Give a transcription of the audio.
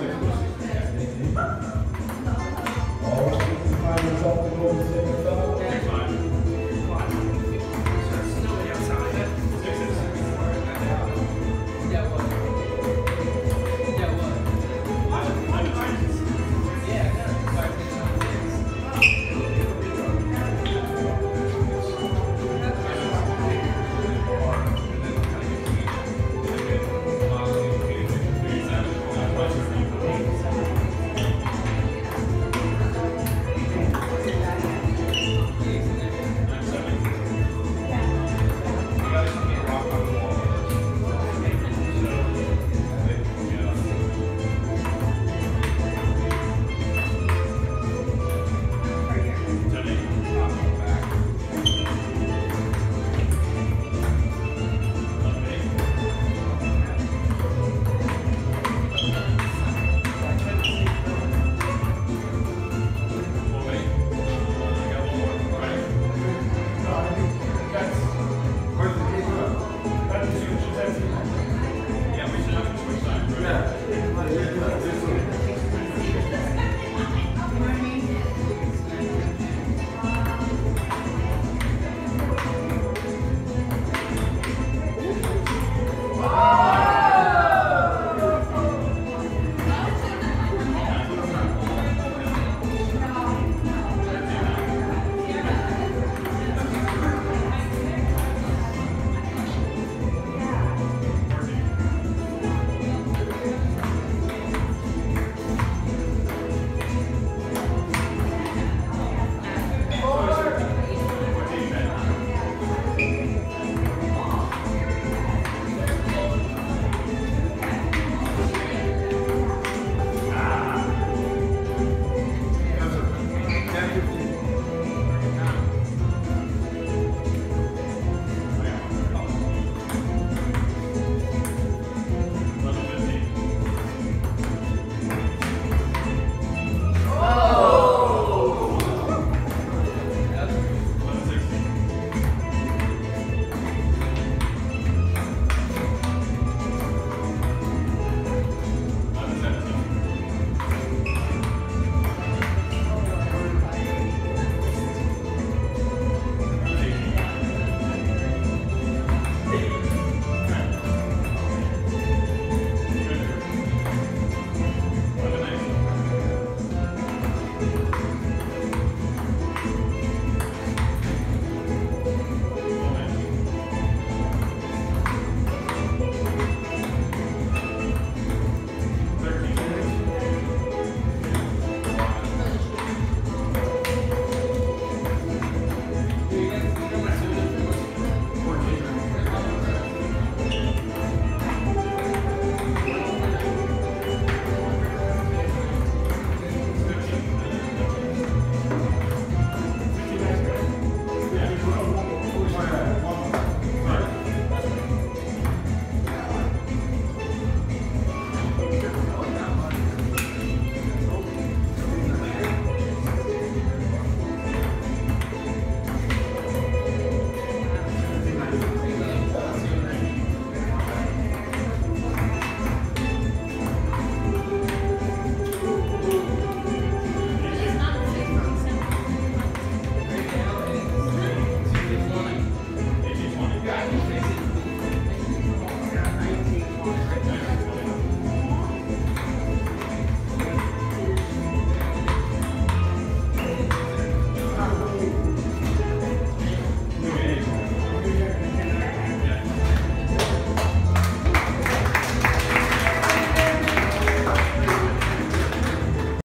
All right, five minutes off the goal.